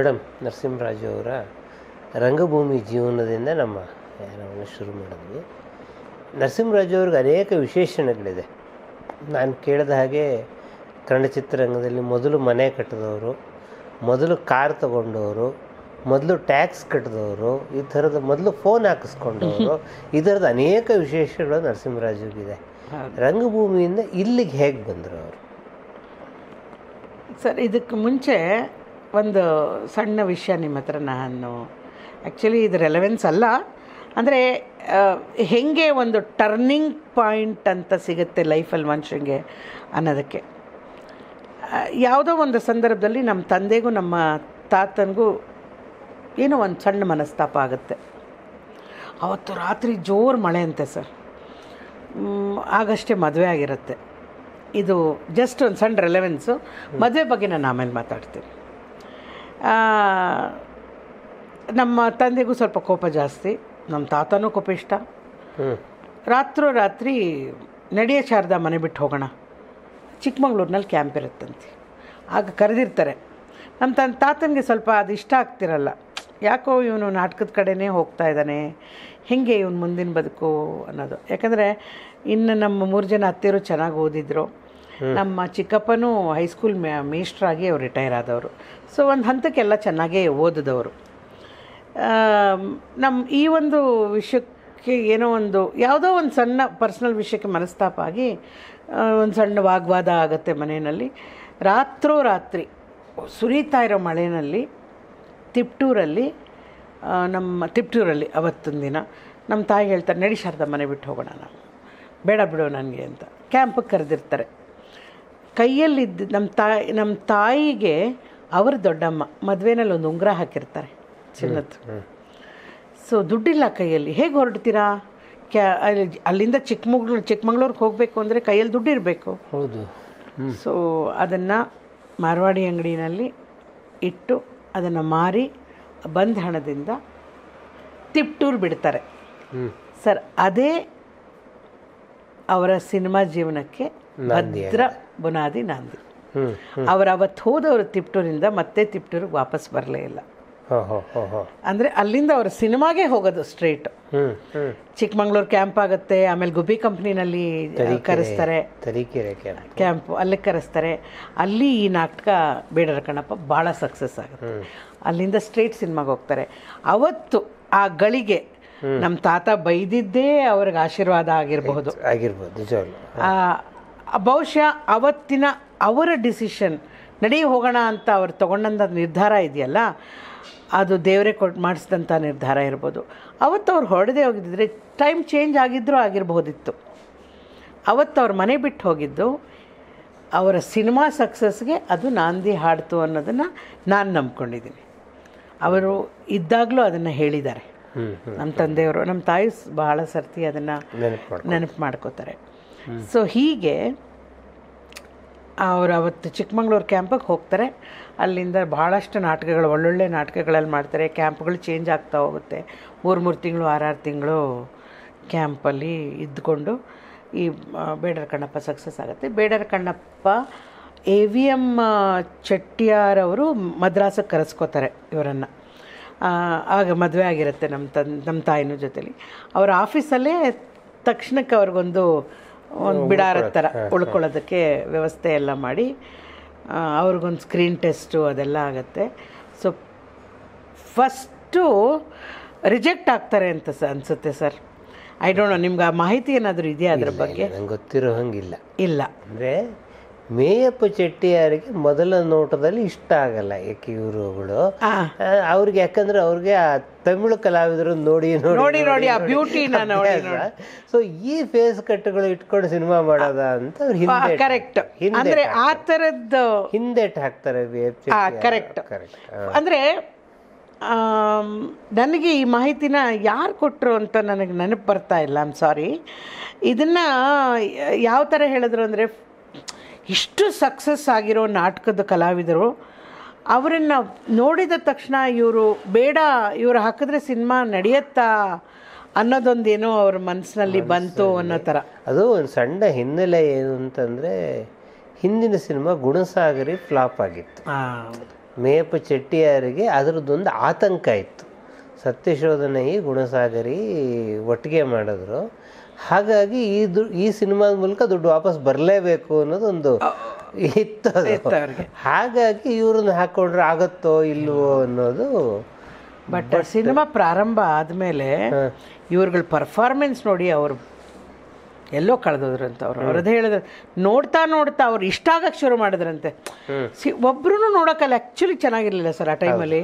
Madam Narasimharaju ಅವರ ರಂಗಭೂಮಿ ಜೀವನದಿಂದ ನಮ್ಮ ಯಾರವನ್ನು ಶುರು ಮಾಡಿದ್ವಿ. ನರಸಿಂಹರಾಜು ಅವ್ರಿಗೆ ಅನೇಕ ವಿಶೇಷಣಗಳಿದೆ. ನಾನು ಕೇಳಿದ ಹಾಗೆ ಕನ್ನಡ ಚಿತ್ರರಂಗದಲ್ಲಿ ಮೊದಲು ಮನೆ ಕಟ್ಟಿದವರು ಮೊದಲು ಕಾರ್ ತಗೊಂಡವರು ಮೊದಲು ಟ್ಯಾಕ್ಸ್ ಕಟ್ಟಿದವರು ಈ ಥರದ ಮೊದಲು ಫೋನ್ ಹಾಕಿಸ್ಕೊಂಡವರು ಈ ಥರದ ಅನೇಕ ವಿಶೇಷಗಳು ನರಸಿಂಹರಾಜುಗಿದೆ ರಂಗಭೂಮಿಯಿಂದ ಇಲ್ಲಿಗೆ ಹೇಗೆ ಬಂದರು ಅವರು? ಸರ್ ಇದಕ್ಕೆ ಮುಂಚೆ ಒಂದು ಸಣ್ಣ ವಿಷಯ ನಿಮ್ಮ ಹತ್ರ ನಾನು ಆ್ಯಕ್ಚುಲಿ ಇದು ರೆಲೆವೆನ್ಸ್ ಅಲ್ಲ. ಅಂದರೆ ಹೆಂಗೆ ಒಂದು ಟರ್ನಿಂಗ್ ಪಾಯಿಂಟ್ ಅಂತ ಸಿಗುತ್ತೆ ಲೈಫಲ್ಲಿ ಮನುಷ್ಯನಿಗೆ ಅನ್ನೋದಕ್ಕೆ. ಯಾವುದೋ ಒಂದು ಸಂದರ್ಭದಲ್ಲಿ ನಮ್ಮ ತಂದೆಗೂ ನಮ್ಮ ತಾತನಿಗೂ ಏನೋ ಒಂದು ಸಣ್ಣ ಮನಸ್ತಾಪ ಆಗುತ್ತೆ. ಅವತ್ತು ರಾತ್ರಿ ಜೋರು ಮಳೆ ಅಂತೆ ಸರ್. ಆಗಷ್ಟೇ ಮದುವೆ ಆಗಿರುತ್ತೆ. ಇದು ಜಸ್ಟ್ ಒಂದು ಸಣ್ಣ ರೆಲೆವೆನ್ಸು ಮದುವೆ ಬಗ್ಗೆ ನಾನು ಆಮೇಲೆ ಮಾತಾಡ್ತೀನಿ. ನಮ್ಮ ತಂದೆಗೂ ಸ್ವಲ್ಪ ಕೋಪ ಜಾಸ್ತಿ ನಮ್ಮ ತಾತನೂ ಕೋಪ ಇಷ್ಟ. ರಾತ್ರೋ ರಾತ್ರಿ ನಡೆಯ ಶಾರದ ಮನೆ ಬಿಟ್ಟು ಹೋಗೋಣ. ಚಿಕ್ಕಮಂಗ್ಳೂರಿನಲ್ಲಿ ಕ್ಯಾಂಪ್ ಇರುತ್ತಂತೆ. ಆಗ ಕರೆದಿರ್ತಾರೆ ನಮ್ಮ ತನ್ನ ತಾತನಿಗೆ ಸ್ವಲ್ಪ ಅದು ಇಷ್ಟ ಆಗ್ತಿರಲ್ಲ. ಯಾಕೋ ಇವನು ನಾಟಕದ ಕಡೆನೇ ಹೋಗ್ತಾ ಇದ್ದಾನೆ ಹೆಂಗೆ ಇವನು ಮುಂದಿನ ಬದುಕು ಅನ್ನೋದು. ಯಾಕಂದರೆ ಇನ್ನು ನಮ್ಮ ಮೂರು ಜನ ಅತ್ತೆಯರು ಚೆನ್ನಾಗಿ ಓದಿದ್ರು. ನಮ್ಮ ಚಿಕ್ಕಪ್ಪನೂ ಹೈಸ್ಕೂಲ್ ಮೇಸ್ಟ್ರಾಗಿ ಅವ್ರು ರಿಟೈರ್ ಆದವರು. ಸೊ ಒಂದು ಹಂತಕ್ಕೆಲ್ಲ ಚೆನ್ನಾಗೇ ಓದಿದವರು. ನಮ್ಮ ಈ ಒಂದು ವಿಷಯಕ್ಕೆ ಏನೋ ಒಂದು, ಯಾವುದೋ ಒಂದು ಸಣ್ಣ ಪರ್ಸ್ನಲ್ ವಿಷಯಕ್ಕೆ ಮನಸ್ತಾಪ ಆಗಿ ಒಂದು ಸಣ್ಣ ವಾಗ್ವಾದ ಆಗುತ್ತೆ ಮನೆಯಲ್ಲಿ. ರಾತ್ರೋ ರಾತ್ರಿ ಸುರಿತಾ ಇರೋ ಮಳೆಯಲ್ಲಿ ತಿಪ್ಟೂರಲ್ಲಿ ನಮ್ಮ, ತಿಪ್ಟೂರಲ್ಲಿ ಅವತ್ತಿನ ದಿನ ನಮ್ಮ ತಾಯಿ ಹೇಳ್ತಾರೆ, ನಡಿ ಶಾರದ ಮನೆ ಬಿಟ್ಟು ಹೋಗೋಣ ನಾವು ಬೇಡ ಬಿಡು ನನಗೆ ಅಂತ. ಕ್ಯಾಂಪಿಗೆ ಕರೆದಿರ್ತಾರೆ. ಕೈಯಲ್ಲಿದ್ದ ನಮ್ಮ ತಾಯಿ ನಮ್ಮ ತಾಯಿಗೆ ಅವ್ರ ದೊಡ್ಡಮ್ಮ ಮದುವೆನಲ್ಲಿ ಒಂದು ಉಂಗುರ ಹಾಕಿರ್ತಾರೆ ಚಿನ್ನದ್ದು ಸೊ ದುಡ್ಡಿಲ್ಲ ಕೈಯಲ್ಲಿ. ಹೇಗೆ ಹೊರಡ್ತೀರಾ? ಕ್ಯಾ ಅಲ್ಲಿ ಅಲ್ಲಿಂದ ಚಿಕ್ಕಮಗ್ಳೂರು ಚಿಕ್ಕಮಂಗ್ಳೂರಿಗೆ ಹೋಗಬೇಕು ಅಂದರೆ ಕೈಯಲ್ಲಿ ದುಡ್ಡು ಇರಬೇಕು ಹೌದು ಸೊ ಅದನ್ನು ಮಾರ್ವಾಡಿ ಅಂಗಡಿನಲ್ಲಿ ಇಟ್ಟು ಅದನ್ನು ಮಾರಿ ಬಂದ ಹಣದಿಂದ ತಿಪ್ಟೂರು ಬಿಡ್ತಾರೆ. ಸರ್ ಅದೇ ಅವರ ಸಿನಿಮಾ ಜೀವನಕ್ಕೆ ಭದ್ರ ಬುನಾದಿ ನಾಂದಿ. ಅವ್ರು ಅವತ್ತು ಹೋದವರು ತಿಪ್ಟೂರಿಂದ ಮತ್ತೆ ತಿಪ್ಟೂರಿಗೆ ವಾಪಸ್ ಬರಲೇ ಇಲ್ಲ. ಅಂದ್ರೆ ಅಲ್ಲಿಂದ ಅವರು ಸಿನಿಮಾಗೆ ಹೋಗೋದು ಸ್ಟ್ರೇಟ್. ಚಿಕ್ಕಮಂಗ್ಳೂರ್ ಕ್ಯಾಂಪ್ ಆಗುತ್ತೆ ಆಮೇಲೆ ಗುಬ್ಬಿ ಕಂಪ್ನಿನಲ್ಲಿ ಕರೆಸ್ತಾರೆ. ಕ್ಯಾಂಪ್. ಅಲ್ಲಿ ಕರೆಸ್ತಾರೆ. ಅಲ್ಲಿ ಈ ನಾಟಕ ಬೇಡರ ಕಣಪ್ಪ ಭಾಳ ಸಕ್ಸಸ್ ಆಗುತ್ತೆ. ಅಲ್ಲಿಂದ ಸ್ಟ್ರೇಟ್ ಸಿನಿಮಾಗೆ ಹೋಗ್ತಾರೆ. ಅವತ್ತು ಆ ಗಳಿಗೆ ನಮ್ಮ ತಾತ ಬೈದಿದ್ದೇ ಅವ್ರಿಗೆ ಆಶೀರ್ವಾದ ಆಗಿರಬಹುದು. ಆಗಿರ್ಬೋದು ಬಹುಶಃ ಅವತ್ತಿನ ಅವರ ಡಿಸಿಷನ್ ನಡಿ ಹೋಗೋಣ ಅಂತ ಅವ್ರು ತೊಗೊಂಡಂಥ ನಿರ್ಧಾರ ಇದೆಯಲ್ಲ ಅದು ದೇವರೇ ಕೊಟ್ಟು ಮಾಡಿಸಿದಂಥ ನಿರ್ಧಾರ ಇರ್ಬೋದು. ಅವತ್ತು ಅವ್ರು ಹೊಡೆದೇ ಹೋಗಿದ್ದರೆ ಟೈಮ್ ಚೇಂಜ್ ಆಗಿದ್ದರೂ ಆಗಿರಬಹುದಿತ್ತು ಅವತ್ತು ಅವ್ರ ಮನೆ ಬಿಟ್ಟು ಹೋಗಿದ್ದು ಅವರ ಸಿನಿಮಾ ಸಕ್ಸಸ್ಗೆ ಅದು ನಾಂದಿ ಹಾಡ್ತು ಅನ್ನೋದನ್ನು ನಾನು ನಂಬ್ಕೊಂಡಿದ್ದೀನಿ. ಅವರು ಇದ್ದಾಗಲೂ ಅದನ್ನು ಹೇಳಿದ್ದಾರೆ. ನಮ್ಮ ತಂದೆಯವರು ನಮ್ಮ ತಾಯಿ ಬಹಳ ಸರ್ತಿ ಅದನ್ನು ನೆನಪು ಮಾಡ್ಕೋತಾರೆ. ಸೊ ಹೀಗೆ ಅವರು ಅವತ್ತು ಚಿಕ್ಕಮಂಗ್ಳೂರು ಕ್ಯಾಂಪಿಗೆ ಹೋಗ್ತಾರೆ. ಅಲ್ಲಿಂದ ಭಾಳಷ್ಟು ನಾಟಕಗಳು, ಒಳ್ಳೊಳ್ಳೆ ನಾಟಕಗಳಲ್ಲಿ ಮಾಡ್ತಾರೆ. ಕ್ಯಾಂಪ್ಗಳು ಚೇಂಜ್ ಆಗ್ತಾ ಹೋಗುತ್ತೆ. ಮೂರು ಮೂರು ತಿಂಗಳು ಆರಾರು ತಿಂಗಳು ಕ್ಯಾಂಪಲ್ಲಿ ಇದ್ದುಕೊಂಡು ಈ ಬೇಡರ ಕಣ್ಣಪ್ಪ ಸಕ್ಸಸ್ ಆಗುತ್ತೆ. Bedara Kannappa A V M ಚೆಟ್ಟಿಯಾರವರು ಮದ್ರಾಸಕ್ಕೆ ಕರೆಸ್ಕೋತಾರೆ ಇವರನ್ನು. ಆಗ ಮದುವೆ ಆಗಿರುತ್ತೆ ನಮ್ಮ ತನ್, ನಮ್ಮ ತಾಯಿನ ಜೊತೇಲಿ. ಅವ್ರ ಆಫೀಸಲ್ಲೇ ತಕ್ಷಣಕ್ಕೆ ಅವ್ರಿಗೊಂದು ಒಂದು ಬಿಡಾರ ಥರ ಉಳ್ಕೊಳ್ಳೋದಕ್ಕೆ ವ್ಯವಸ್ಥೆ ಎಲ್ಲ ಮಾಡಿ. ಅವ್ರಿಗೊಂದು ಸ್ಕ್ರೀನ್ ಟೆಸ್ಟು ಅದೆಲ್ಲ ಆಗುತ್ತೆ. ಸೊ ಫಸ್ಟು ರಿಜೆಕ್ಟ್ ಆಗ್ತಾರೆ ಅಂತ ಸ ಅನಿಸುತ್ತೆ ಸರ್. ಐ ಡೋಂಟ್ ನೋ ನಿಮ್ಗೆ ಆ ಮಾಹಿತಿ ಏನಾದರೂ ಇದೆಯಾ ಅದ್ರ ಬಗ್ಗೆ? ನಂಗೆ ಗೊತ್ತಿರೋ ಹಂಗಿಲ್ಲ. ಇಲ್ಲ. ಅಂದರೆ ಮೇಯಪ್ಪ ಚೆಟ್ಟಿಯಾರಿಗೆ ಮೊದಲ ನೋಟದಲ್ಲಿ ಇಷ್ಟ ಆಗಲ್ಲ ಯಾಕೆ ಇವರುಗಳು ಅವ್ರಿಗೆ ಯಾಕಂದ್ರೆ ಅವ್ರಿಗೆ ಆ ತಮಿಳು ಕಲಾವಿದರು ನೋಡಿ ನೋಡಿ ನೋಡಿ ಆ ಬ್ಯೂಟಿನ ನೋಡಿ ಸೊ ಈ ಫೇಸ್ ಕಟ್ಗಳು ಇಟ್ಕೊಂಡು ಸಿನಿಮಾ ಮಾಡೋದ ಅಂತ ಅವ್ರು ಹಿಂದೆ ಕರೆಕ್ಟ್ ಅಂದ್ರೆ ಆ ತರದ್ದು ಹಿಂದೆಟ್ ಹಾಕ್ತಾರೆ ಕರೆಕ್ಟ್ ಅಂದರೆ ನನಗೆ ಈ ಮಾಹಿತಿನ ಯಾರು ಕೊಟ್ಟರು ಅಂತ ನನಗೆ ನೆನಪು ಬರ್ತಾ ಇಲ್ಲ ಐಮ್ ಸಾರಿ ಇದನ್ನು ಯಾವ ಥರ ಹೇಳಿದ್ರು ಅಂದರೆ ಇಷ್ಟು ಸಕ್ಸಸ್ ಆಗಿರೋ ನಾಟಕದ ಕಲಾವಿದರು ಅವರನ್ನು ನೋಡಿದ ತಕ್ಷಣ ಇವರು ಬೇಡ ಇವರು ಹಾಕಿದ್ರೆ ಸಿನಿಮಾ ನಡೆಯತ್ತಾ ಅನ್ನೋದೊಂದೇನೋ ಅವ್ರ ಮನಸ್ಸಿನಲ್ಲಿ ಬಂತು ಅನ್ನೋ ಥರ. ಅದು ಒಂದು ಸಣ್ಣ ಹಿನ್ನೆಲೆ ಏನು ಅಂತಂದರೆ ಹಿಂದಿನ ಸಿನಿಮಾ ಗುಣಸಾಗರಿ ಫ್ಲಾಪ್ ಆಗಿತ್ತು. ಮೇಪ ಚೆಟ್ಟಿಯಾರಿಗೆ ಅದರದ್ದೊಂದು ಆತಂಕ ಇತ್ತು. ಸತ್ಯಶೋಧನೆ ಗುಣಸಾಗರಿ ಒಟ್ಟಿಗೆ ಮಾಡಿದ್ರು. ಹಾಗಾಗಿ ಈ ದು ಈ ಸಿನಿಮಾದ ಮೂಲಕ ದುಡ್ಡು ವಾಪಸ್ ಬರಲೇಬೇಕು ಅನ್ನೋದೊಂದು ಇತ್ತು ಹಾಗಾಗಿ ಇವ್ರನ್ನ ಹಾಕೊಂಡ್ರೆ ಆಗತ್ತೋ ಇಲ್ವೋ ಅನ್ನೋದು ಬಟ್ ಸಿನಿಮಾ ಪ್ರಾರಂಭ ಆದಮೇಲೆ ಇವ್ರಗಳ ಪರ್ಫಾರ್ಮೆನ್ಸ್ ನೋಡಿ ಅವರು ಎಲ್ಲೋ ಕಳೆದೋದ್ರಂತ ಅವ್ರು. ಅವ್ರದ್ದು ಹೇಳಿದ್ರು ನೋಡ್ತಾ ನೋಡ್ತಾ ಅವ್ರು ಇಷ್ಟ ಆಗಕ್ಕೆ ಶುರು ಮಾಡಿದ್ರಂತೆ. ಸಿ ಒಬ್ರು ನೋಡೋಕ್ಕಲ್ಲ ಆ್ಯಕ್ಚುಲಿ ಚೆನ್ನಾಗಿರಲಿಲ್ಲ ಸರ್ ಆ ಟೈಮಲ್ಲಿ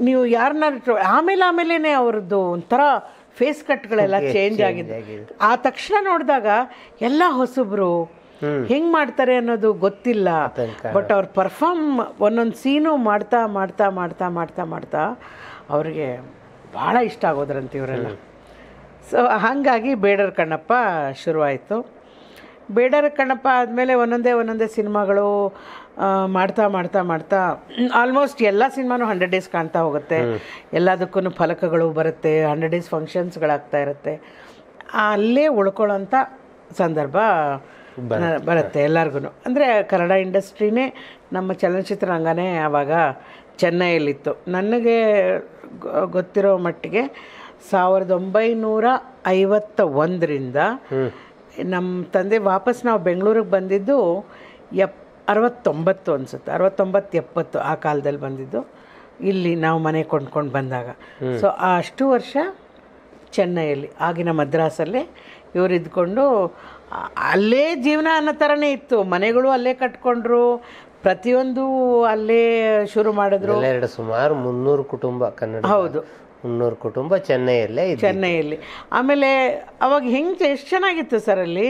ನೀವು ಯಾರನ್ನ ಆಮೇಲೆ ಆಮೇಲೆ ಅವ್ರದ್ದು ಒಂಥರ ಫೇಸ್ ಕಟ್ಗಳೆಲ್ಲ ಚೇಂಜ್ ಆಗಿದೆ. ಆ ತಕ್ಷಣ ನೋಡಿದಾಗ ಎಲ್ಲ ಹೊಸಬ್ರು ಹೆಂಗ್ ಮಾಡ್ತಾರೆ ಅನ್ನೋದು ಗೊತ್ತಿಲ್ಲ. ಬಟ್ ಅವ್ರು ಪರ್ಫಾರ್ಮ್ ಒಂದೊಂದು ಸೀನು ಮಾಡ್ತಾ ಮಾಡ್ತಾ ಮಾಡ್ತಾ ಮಾಡ್ತಾ ಮಾಡ್ತಾ ಅವ್ರಿಗೆ ಭಾಳ ಇಷ್ಟ ಆಗೋದ್ರಂತೆ ಇವರೆಲ್ಲ. ಸೊ ಹಾಗಾಗಿ ಬೇಡರ ಕಣ್ಣಪ್ಪ ಶುರುವಾಯಿತು. ಬೇಡರ ಕಣ್ಣಪ್ಪ ಆದಮೇಲೆ ಒಂದೊಂದೇ ಒಂದೊಂದೇ ಸಿನಿಮಾಗಳು ಮಾಡ್ತಾ ಮಾಡ್ತಾ ಮಾಡ್ತಾ ಆಲ್ಮೋಸ್ಟ್ ಎಲ್ಲ ಸಿನಿಮಾನು ಹಂಡ್ರೆಡ್ ಡೇಸ್ ಕಾಣ್ತಾ ಹೋಗುತ್ತೆ. ಎಲ್ಲದಕ್ಕೂ ಫಲಕಗಳು ಬರುತ್ತೆ ಹಂಡ್ರೆಡ್ ಡೇಸ್ ಫಂಕ್ಷನ್ಸ್ಗಳಾಗ್ತಾ ಇರುತ್ತೆ. ಅಲ್ಲೇ ಉಳ್ಕೊಳ್ಳೋಂಥ ಸಂದರ್ಭ ಬರುತ್ತೆ. ಎಲ್ಲರಿಗೂ ಅಂದರೆ ಕನ್ನಡ ಇಂಡಸ್ಟ್ರಿನೇ ನಮ್ಮ ಚಲನಚಿತ್ರ ರಂಗನೇ ಆವಾಗ ಚೆನ್ನೈಯಲ್ಲಿತ್ತು. ನನಗೆ ಗೊತ್ತಿರೋ ಮಟ್ಟಿಗೆ ಸಾವಿರದ ಒಂಬೈನೂರ ಐವತ್ತ ಒಂದರಿಂದ ನಮ್ಮ ತಂದೆ ವಾಪಸ್ ನಾವು ಬೆಂಗಳೂರಿಗೆ ಬಂದಿದ್ದು ಎಪ್ ಅರವತ್ತೊಂಬತ್ತು ಅನ್ಸುತ್ತೆ. ಅರವತ್ತೊಂಬತ್ತು ಎಪ್ಪತ್ತು ಆ ಕಾಲದಲ್ಲಿ ಬಂದಿದ್ದು. ಇಲ್ಲಿ ನಾವು ಮನೆ ಕೊಂಡ್ಕೊಂಡು ಬಂದಾಗ. ಸೊ ಆ ಅಷ್ಟು ವರ್ಷ ಚೆನ್ನೈಯಲ್ಲಿ ಆಗಿನ ಮದ್ರಾಸಲ್ಲೇ ಇವರು ಇದ್ಕೊಂಡು ಅಲ್ಲೇ ಜೀವನ ಅನ್ನೋ ಥರನೇ ಇತ್ತು. ಮನೆಗಳು ಅಲ್ಲೇ ಕಟ್ಕೊಂಡ್ರು ಪ್ರತಿಯೊಂದು ಅಲ್ಲೇ ಶುರು ಮಾಡಿದ್ರು. ಎರಡು ಸುಮಾರು ಮುನ್ನೂರು ಕುಟುಂಬ ಕನ್ನಡ ಹೌದು. ಮುನ್ನೂರು ಕುಟುಂಬ ಚೆನ್ನೈಯಲ್ಲೇ ಚೆನ್ನೈಯಲ್ಲಿ. ಆಮೇಲೆ ಅವಾಗ ಹೆಂಗೆ ಎಷ್ಟು ಚೆನ್ನಾಗಿತ್ತು ಸರ್ ಅಲ್ಲಿ?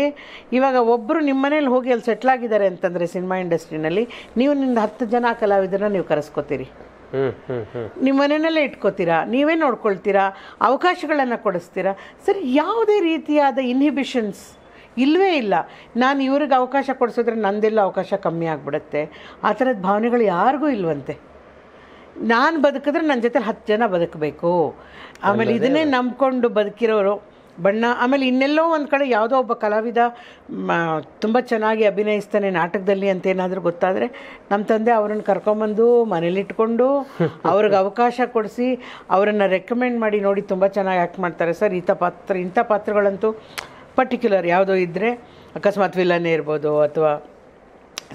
ಇವಾಗ ಒಬ್ಬರು ನಿಮ್ಮ ಮನೇಲಿ ಹೋಗಿ ಅಲ್ಲಿ ಸೆಟ್ಲ್ ಆಗಿದ್ದಾರೆ ಅಂತಂದರೆ ಸಿನಿಮಾ ಇಂಡಸ್ಟ್ರಿನಲ್ಲಿ ನೀವು ನಿಮ್ಮದು ಹತ್ತು ಜನ ಕಲಾವಿದರನ್ನ ನೀವು ಕರೆಸ್ಕೋತೀರಿ. ನಿಮ್ಮ ಮನೆಯಲ್ಲೇ ಇಟ್ಕೋತೀರಾ? ನೀವೇ ನೋಡ್ಕೊಳ್ತೀರಾ? ಅವಕಾಶಗಳನ್ನು ಕೊಡಿಸ್ತೀರಾ? ಸರ್ ಯಾವುದೇ ರೀತಿಯಾದ ಇನ್ಹಿಬಿಷನ್ಸ್ ಇಲ್ಲವೇ ಇಲ್ಲ. ನಾನು ಇವ್ರಿಗೆ ಅವಕಾಶ ಕೊಡಿಸಿದ್ರೆ ನಂದೆಲ್ಲ ಅವಕಾಶ ಕಮ್ಮಿ ಆಗಿಬಿಡುತ್ತೆ. ಆ ಥರದ ಭಾವನೆಗಳು ಯಾರಿಗೂ ಇಲ್ವಂತೆ. ನಾನು ಬದುಕಿದ್ರೆ ನನ್ನ ಜೊತೆ ಹತ್ತು ಜನ ಬದುಕಬೇಕು. ಆಮೇಲೆ ಇದನ್ನೇ ನಂಬ್ಕೊಂಡು ಬದುಕಿರೋರು ಬಣ್ಣ ಆಮೇಲೆ ಇನ್ನೆಲ್ಲೋ ಒಂದು ಕಡೆ ಯಾವುದೋ ಒಬ್ಬ ಕಲಾವಿದ ತುಂಬ ಚೆನ್ನಾಗಿ ಅಭಿನಯಿಸ್ತಾನೆ ನಾಟಕದಲ್ಲಿ ಅಂತ ಏನಾದರೂ ಗೊತ್ತಾದರೆ ನಮ್ಮ ತಂದೆ ಅವ್ರನ್ನ ಕರ್ಕೊಂಬಂದು ಮನೇಲಿಟ್ಕೊಂಡು ಅವ್ರಿಗೆ ಅವಕಾಶ ಕೊಡಿಸಿ ಅವರನ್ನು ರೆಕಮೆಂಡ್ ಮಾಡಿ ನೋಡಿ ತುಂಬ ಚೆನ್ನಾಗಿ ಆ್ಯಕ್ಟ್ ಮಾಡ್ತಾರೆ. ಸರ್ ಇಂಥ ಪಾತ್ರ ಇಂಥ ಪಾತ್ರಗಳಂತೂ ಪರ್ಟಿಕ್ಯುಲರ್ ಯಾವುದೋ ಇದ್ದರೆ ಅಕಸ್ಮಾತ್ ವಿಲ್ಲನೇ ಇರ್ಬೋದು ಅಥವಾ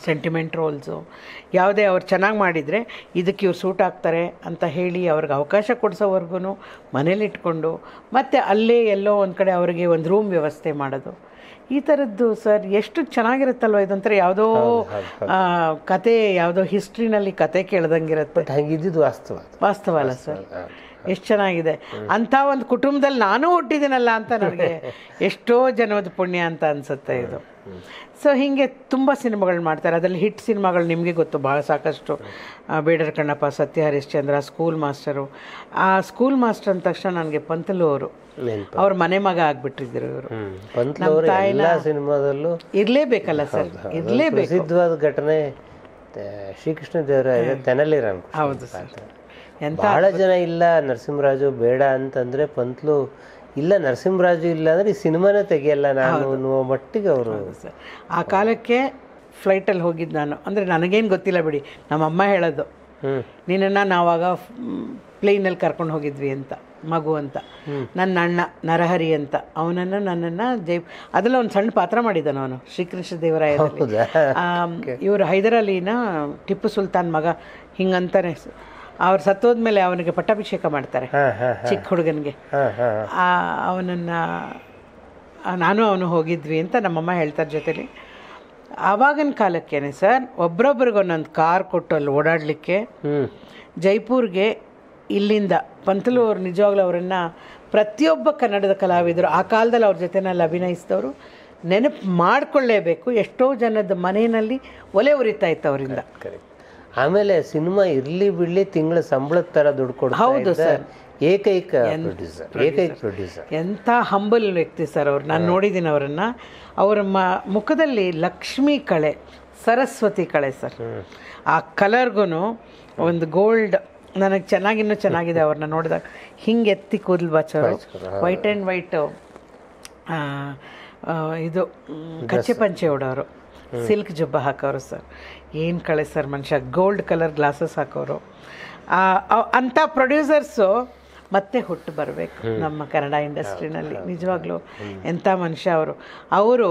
ಸೆಂಟಿಮೆಂಟ್ ರೋಲ್ಸು ಯಾವುದೇ ಅವ್ರು ಚೆನ್ನಾಗಿ ಮಾಡಿದರೆ ಇದಕ್ಕೆ ಇವ್ರು ಸೂಟ್ ಆಗ್ತಾರೆ ಅಂತ ಹೇಳಿ ಅವ್ರಿಗೆ ಅವಕಾಶ ಕೊಡಿಸೋವರೆಗೂ ಮನೇಲಿಟ್ಕೊಂಡು ಮತ್ತು ಅಲ್ಲೇ ಎಲ್ಲೋ ಒಂದು ಕಡೆ ಅವರಿಗೆ ಒಂದು ರೂಮ್ ವ್ಯವಸ್ಥೆ ಮಾಡೋದು. ಈ ಥರದ್ದು ಸರ್ ಎಷ್ಟು ಚೆನ್ನಾಗಿರುತ್ತಲ್ವ ಇದೊಂಥರ ಯಾವುದೋ ಕತೆ ಯಾವುದೋ ಹಿಸ್ಟ್ರಿನಲ್ಲಿ ಕತೆ ಕೇಳ್ದಂಗಿರುತ್ತೆ. ಹಂಗಿದ್ದು ವಾಸ್ತವ. ವಾಸ್ತವ ಅಲ್ಲ ಸರ್. ಎಷ್ಟು ಚೆನ್ನಾಗಿದೆ. ಅಂಥ ಒಂದು ಕುಟುಂಬದಲ್ಲಿ ನಾನು ಹುಟ್ಟಿದ್ದೀನಲ್ಲ ಅಂತ ನನಗೆ ಎಷ್ಟೋ ಜನದ ಪುಣ್ಯ ಅಂತ ಅನಿಸುತ್ತೆ ಇದು. ಸೊ ಹೀಗೆ ತುಂಬ ಸಿನಿಮಾಗಳು ಮಾಡ್ತಾರೆ. ಅದರಲ್ಲಿ ಹಿಟ್ ಸಿನಿಮಾಗಳು ನಿಮಗೆ ಗೊತ್ತು ಭಾಳ ಸಾಕಷ್ಟು. ಬೇಡರ್ ಕಣ್ಣಪ್ಪ ಸತ್ಯ ಹರಿಶ್ಚಂದ್ರ ಸ್ಕೂಲ್ ಮಾಸ್ಟರು ಆ ಸ್ಕೂಲ್ ಮಾಸ್ಟರ್ ಅಂದ ತಕ್ಷಣ ನನಗೆ ಪಂತಲು ಅವರು ಅವ್ರ ಮನೆ ಮಗ ಆಗ್ಬಿಟ್ಟಿದ್ರು ಇವರು. ಎಲ್ಲ ಸಿನಿಮಾದಲ್ಲೂ ಇರಲೇಬೇಕಲ್ಲ ಸರ್ ಇರಲೇಬೇಕು. ಘಟನೆ ಶ್ರೀಕೃಷ್ಣ ದೇವರ ತೆನಲಿ ರಾಮ್ ಹೌದು ಸರ್. ಬಹಳ ಜನ ಇಲ್ಲ ನರಸಿಂಹರಾಜು ಬೇಡ ಅಂತಂದ್ರೆ ಪಂತ್ಲು ಇಲ್ಲ ನರಸಿಂಹರಾಜು ಇಲ್ಲ ಅಂದ್ರೆ ಈ ಸಿನಿಮಾನೇ ತೆಗಿಯಲ್ಲ ನಾನು ಅನ್ನುವ ಮಟ್ಟಿಗೆ ಅವರು ಆ ಕಾಲಕ್ಕೆ ಫ್ಲೈಟಲ್ಲಿ ಹೋಗಿದ್ದು ನಾನು. ಅಂದರೆ ನನಗೇನು ಗೊತ್ತಿಲ್ಲ ಬಿಡಿ ನಮ್ಮಮ್ಮ ಹೇಳೋದು. ನಿನ್ನನ್ನು ನಾವಾಗ ಪ್ಲೇನಲ್ಲಿ ಕರ್ಕೊಂಡು ಹೋಗಿದ್ವಿ ಅಂತ ಮಗು ಅಂತ. ನನ್ನ ಅಣ್ಣ ನರಹರಿ ಅಂತ. ಅವನನ್ನು ನನ್ನನ್ನು ಜೈ ಅದರಲ್ಲಿ ಒಂದು ಸಣ್ಣ ಪಾತ್ರ ಮಾಡಿದ್ದಾನೆ ಅವನು ಶ್ರೀಕೃಷ್ಣ ದೇವರಾಯ ಇವರು ಹೈದರಾಲಿನ ಟಿಪ್ಪು ಸುಲ್ತಾನ್ ಮಗ ಹಿಂಗಂತಾನೆ ಅವ್ರು ಸತ್ತೋದ್ಮೇಲೆ ಅವನಿಗೆ ಪಟ್ಟಾಭಿಷೇಕ ಮಾಡ್ತಾರೆ ಚಿಕ್ಕ ಹುಡುಗನಿಗೆ. ಅವನನ್ನ ನಾನು ಅವನು ಹೋಗಿದ್ವಿ ಅಂತ ನಮ್ಮಮ್ಮ ಹೇಳ್ತಾರೆ ಜೊತೆಲಿ. ಆವಾಗಿನ ಕಾಲಕ್ಕೇನೆ ಸರ್ ಒಬ್ರೊಬ್ರಿಗೆ ಒಂದೊಂದು ಕಾರ್ ಕೊಟ್ಟು ಅಲ್ಲಿ ಓಡಾಡಲಿಕ್ಕೆ ಜೈಪುರ್ಗೆ ಇಲ್ಲಿಂದ ಪಂತಲು ಅವ್ರು ನಿಜವಾಗ್ಲೂ ಅವರನ್ನು ಪ್ರತಿಯೊಬ್ಬ ಕನ್ನಡದ ಕಲಾವಿದರು ಆ ಕಾಲದಲ್ಲಿ ಅವ್ರ ಜೊತೆನಲ್ಲಿ ಅಭಿನಯಿಸಿದವರು ನೆನಪು ಮಾಡಿಕೊಳ್ಳೇಬೇಕು. ಎಷ್ಟೋ ಜನದ ಮನೆಯಲ್ಲಿ ಒಲೆ ಉರಿತಾ ಇತ್ತು ಅವರಿಂದ. ಕರೆಕ್ಟ್ ಆಮೇಲೆ ಸಿನಿಮಾ ಇರ್ಲಿ ಬಿಡ್ಲಿ ತಿಂಗಳ ಸಂಬಳದ ತರ ದುಡ್ಡು ಕೊಡ್ತಾ ಹೌದು ಇದ್ದ ಏಕೈಕ ಪ್ರೊಡ್ಯೂಸರ್ ಏಕೈಕ ಪ್ರೊಡ್ಯೂಸರ್ ಎಂಥ ಹಂಬಲ್ ವ್ಯಕ್ತಿ ಸರ್ ಅವ್ರು. ನಾನು ನೋಡಿದ್ದೀನಿ ಅವರನ್ನು. ಅವರ ಮ ಮುಖದಲ್ಲಿ ಲಕ್ಷ್ಮಿ ಕಳೆ ಸರಸ್ವತಿ ಕಳೆ ಸರ್. ಆ ಕಲರ್ಗೂ ಒಂದು ಗೋಲ್ಡ್ ನನಗೆ ಚೆನ್ನಾಗಿನ್ನೂ ಚೆನ್ನಾಗಿದೆ ಅವ್ರನ್ನ ನೋಡಿದಾಗ. ಹಿಂಗೆ ಎತ್ತಿ ಕೂದಲು ಬಾಚೋರು ವೈಟ್ ಆ್ಯಂಡ್ ವೈಟು ಇದು ಕಚ್ಚೆ ಪಂಚೆ ಉಡೋರು. ಸಿಲ್ಕ್ ಜುಬ್ಬ ಹಾಕೋರು ಸರ್. ಏನು ಕಳೆ ಸರ್ ಮನುಷ್ಯ? ಗೋಲ್ಡ್ ಕಲರ್ ಗ್ಲಾಸಸ್ ಹಾಕೋರು. ಅಂಥ ಪ್ರೊಡ್ಯೂಸರ್ಸು ಮತ್ತೆ ಹುಟ್ಟು ಬರಬೇಕು ನಮ್ಮ ಕನ್ನಡ ಇಂಡಸ್ಟ್ರಿನಲ್ಲಿ. ನಿಜವಾಗ್ಲೂ ಎಂಥ ಮನುಷ್ಯ ಅವರು. ಅವರು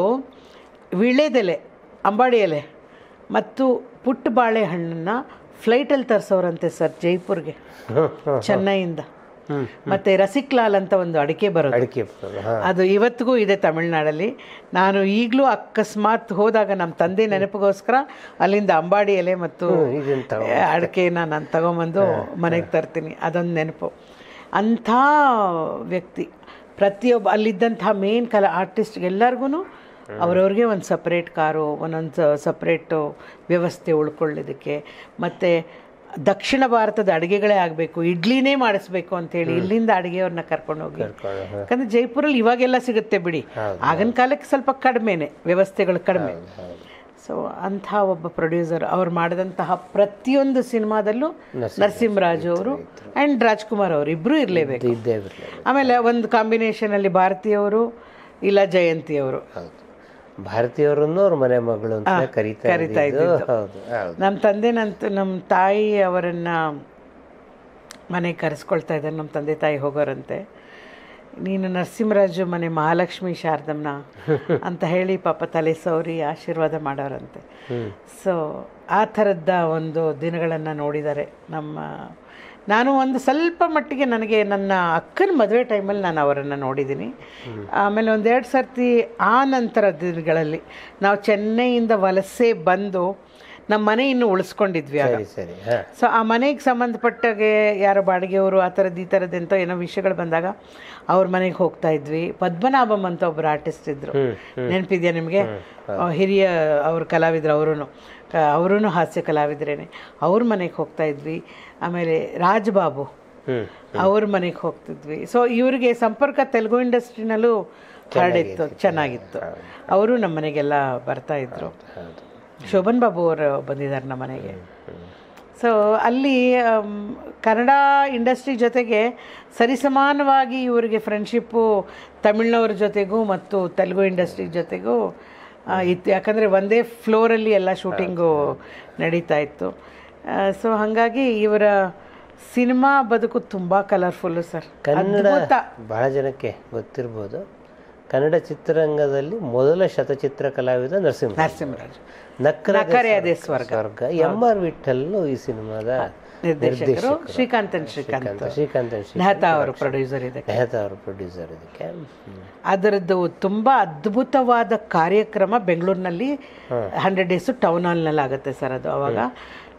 ವಿಳೆದೆಲೆ ಅಂಬಾಡಿ ಎಲೆ ಮತ್ತು ಪುಟ್ಟ ಬಾಳೆಹಣ್ಣನ್ನು ಫ್ಲೈಟಲ್ಲಿ ತರಿಸೋರಂತೆ ಸರ್ ಜೈಪುರ್ಗೆ ಚೆನ್ನೈಯಿಂದ. ಮತ್ತೆ ರಸಿಕ್ಲಾಲ್ ಅಂತ ಒಂದು ಅಡಿಕೆ ಬರೋದು. ಅಡಿಕೆ ಅದು ಇವತ್ತಿಗೂ ಇದೆ ತಮಿಳ್ನಾಡಲ್ಲಿ. ನಾನು ಈಗಲೂ ಅಕಸ್ಮಾತ್ ಹೋದಾಗ ನಮ್ಮ ತಂದೆ ನೆನಪಿಗೋಸ್ಕರ ಅಲ್ಲಿಂದ ಅಂಬಾಡಿ ಎಲೆ ಮತ್ತು ಅಡಿಕೆನ ನಾನು ತಗೊಂಬಂದು ಮನೆಗೆ ತರ್ತೀನಿ. ಅದೊಂದು ನೆನಪು. ಅಂಥ ವ್ಯಕ್ತಿ ಪ್ರತಿಯೊಬ್ಬ ಅಲ್ಲಿದ್ದಂಥ ಮೇನ್ ಕಲಾ ಆರ್ಟಿಸ್ಟ್ಗೆಲ್ಲರಿಗೂ ಅವರವ್ರಿಗೆ ಒಂದು ಸಪ್ರೇಟ್ ಕಾರು ಒಂದೊಂದು ಸಪ್ರೇಟು ವ್ಯವಸ್ಥೆ ಉಳ್ಕೊಳ್ಳೋದಕ್ಕೆ ಮತ್ತು ದಕ್ಷಿಣ ಭಾರತದ ಅಡುಗೆಗಳೇ ಆಗಬೇಕು ಇಡ್ಲಿನೇ ಮಾಡಿಸ್ಬೇಕು ಅಂತೇಳಿ ಇಲ್ಲಿಂದ ಅಡುಗೆಯವ್ರನ್ನ ಕರ್ಕೊಂಡು ಹೋಗಿ. ಯಾಕಂದ್ರೆ ಜೈಪುರಲ್ಲಿ ಇವಾಗೆಲ್ಲ ಸಿಗುತ್ತೆ ಬಿಡಿ. ಆಗಿನ ಕಾಲಕ್ಕೆ ಸ್ವಲ್ಪ ಕಡಿಮೆನೆ ವ್ಯವಸ್ಥೆಗಳು ಕಡಿಮೆ. ಸೊ ಅಂಥ ಒಬ್ಬ ಪ್ರೊಡ್ಯೂಸರ್ ಅವ್ರು ಮಾಡಿದಂತಹ ಪ್ರತಿಯೊಂದು ಸಿನಿಮಾದಲ್ಲೂ ನರಸಿಂಹರಾಜು ಅವರು ಆ್ಯಂಡ್ ರಾಜ್ಕುಮಾರ್ ಅವರು ಇಬ್ಬರೂ ಇರಲೇಬೇಕು. ಆಮೇಲೆ ಒಂದು ಕಾಂಬಿನೇಷನಲ್ಲಿ ಭಾರತೀಯವರು ಇಲ್ಲ ಜಯಂತಿಯವರು ಭಾರತೀಯರನ್ನು ಅವ್ರ ಮನೆ ಮಗಳು ಅಂತ ಕರೀತಾ ಹೌದು ನಮ್ಮ ತಂದೆನಂತ ನಮ್ಮ ತಾಯಿ ಅವರನ್ನು ಮನೆಗೆ ಕರೆಸ್ಕೊಳ್ತಾ ಇದ್ದಾರೆ ನಮ್ಮ ತಂದೆ ತಾಯಿ ಹೋಗೋರಂತೆ. ನೀನು ನರಸಿಂಹರಾಜು ಮನೆ ಮಹಾಲಕ್ಷ್ಮಿ ಶಾರದಮ್ಮನ ಅಂತ ಹೇಳಿ ಪಾಪ ತಲೆ ಸೌರಿ ಆಶೀರ್ವಾದ ಮಾಡೋರಂತೆ. ಸೊ ಆ ಥರದ ಒಂದು ದಿನಗಳನ್ನು ನೋಡಿದ್ದಾರೆ ನಮ್ಮ ನಾನು ಒಂದು ಸ್ವಲ್ಪ ಮಟ್ಟಿಗೆ ನನಗೆ ನನ್ನ ಅಕ್ಕನ ಮದುವೆ ಟೈಮಲ್ಲಿ ನಾನು ಅವರನ್ನು ನೋಡಿದ್ದೀನಿ. ಆಮೇಲೆ ಒಂದೆರಡು ಸರ್ತಿ ಆ ನಂತರ ದಿನಗಳಲ್ಲಿ ನಾವು ಚೆನ್ನೈಯಿಂದ ವಲಸೆ ಬಂದು ನಮ್ಮ ಮನೆ ಇನ್ನು ಉಳಿಸ್ಕೊಂಡಿದ್ವಿ ಆಗ. ಸರಿ ಸೊ ಆ ಮನೆಗೆ ಸಂಬಂಧಪಟ್ಟಾಗೆ ಯಾರೋ ಬಾಡಿಗೆಯವರು ಆ ಥರದ್ದು ಈ ಥರದ್ದು ಎಂತ ಏನೋ ವಿಷಯಗಳು ಬಂದಾಗ ಅವ್ರ ಮನೆಗೆ ಹೋಗ್ತಾ ಇದ್ವಿ. ಪದ್ಮನಾಭಂ ಅಂತ ಒಬ್ರು ಆರ್ಟಿಸ್ಟ್ ಇದ್ರು. ನೆನಪಿದ್ಯಾ ನಿಮಗೆ? ಹಿರಿಯ ಅವ್ರ ಕಲಾವಿದ್ರು ಅವರು ಅವರೂ ಹಾಸ್ಯ ಕಲಾವಿದ್ರೇನೆ. ಅವ್ರ ಮನೆಗೆ ಹೋಗ್ತಾ ಇದ್ವಿ. ಆಮೇಲೆ ರಾಜ್ಬಾಬು ಅವ್ರ ಮನೆಗೆ ಹೋಗ್ತಿದ್ವಿ. ಸೊ ಇವರಿಗೆ ಸಂಪರ್ಕ ತೆಲುಗು ಇಂಡಸ್ಟ್ರಿನಲ್ಲೂ ಹರಡಿತ್ತು ಚೆನ್ನಾಗಿತ್ತು. ಅವರು ನಮ್ಮ ಮನೆಗೆಲ್ಲ ಬರ್ತಾ ಇದ್ರು. ಶೋಭನ್ ಬಾಬು ಅವರು ಬಂದಿದ್ದಾರೆ ನಮ್ಮ ಮನೆಗೆ. ಸೊ ಅಲ್ಲಿ ಕನ್ನಡ ಇಂಡಸ್ಟ್ರಿ ಜೊತೆಗೆ ಸರಿಸಮಾನವಾಗಿ ಇವರಿಗೆ ಫ್ರೆಂಡ್ಶಿಪ್ಪು ತಮಿಳ್ನವ್ರ ಜೊತೆಗೂ ಮತ್ತು ತೆಲುಗು ಇಂಡಸ್ಟ್ರಿ ಜೊತೆಗೂ ಇತ್ತು ಯಾಕಂದರೆ ಒಂದೇ ಫ್ಲೋರಲ್ಲಿ ಎಲ್ಲ ಶೂಟಿಂಗು ನಡೀತಾ ಇತ್ತು. ಸೊ ಹಾಗಾಗಿ ಇವರ ಸಿನಿಮಾ ಬದುಕು ತುಂಬ ಕಲರ್ಫುಲ್ಲು ಸರ್ ಕನ್ನಡ ಭಾಳ ಬಹಳ ಜನಕ್ಕೆ ಗೊತ್ತಿರ್ಬೋದು. ಕನ್ನಡ ಚಿತ್ರರಂಗದಲ್ಲಿ ಮೊದಲ ಶತಚಿತ್ರ ಕಲಾವಿದ ನರಸಿಂಹ ನರಸಿಂಹರಾಜ್. ನಕ್ಕರೆ ಸ್ವರ್ಗ. ಎಂ ಆರ್ ವಿಠಲ್ ಈ ಸಿನಿಮಾದ ನಿರ್ದೇಶಕರು ಶ್ರೀಕಾಂತನ್ ಶ್ರೀಕಾಂತ್. ಶ್ರೀಕಾಂತ ಶ್ರೀಕಾಂತನ್ ಮೆಹತಾ ಅವರು ಪ್ರೊಡ್ಯೂಸರ್ ಇದೆ ಮೆಹತಾ ಅವರು ಪ್ರೊಡ್ಯೂಸರ್ ಇದಕ್ಕೆ. ಅದರದ್ದು ತುಂಬ ಅದ್ಭುತವಾದ ಕಾರ್ಯಕ್ರಮ ಬೆಂಗಳೂರಿನಲ್ಲಿ ಹಂಡ್ರೆಡ್ ಡೇಸು ಟೌನ್ ಹಾಲ್ನಲ್ಲಿ ಆಗುತ್ತೆ ಸರ್ ಅದು ಅವಾಗ.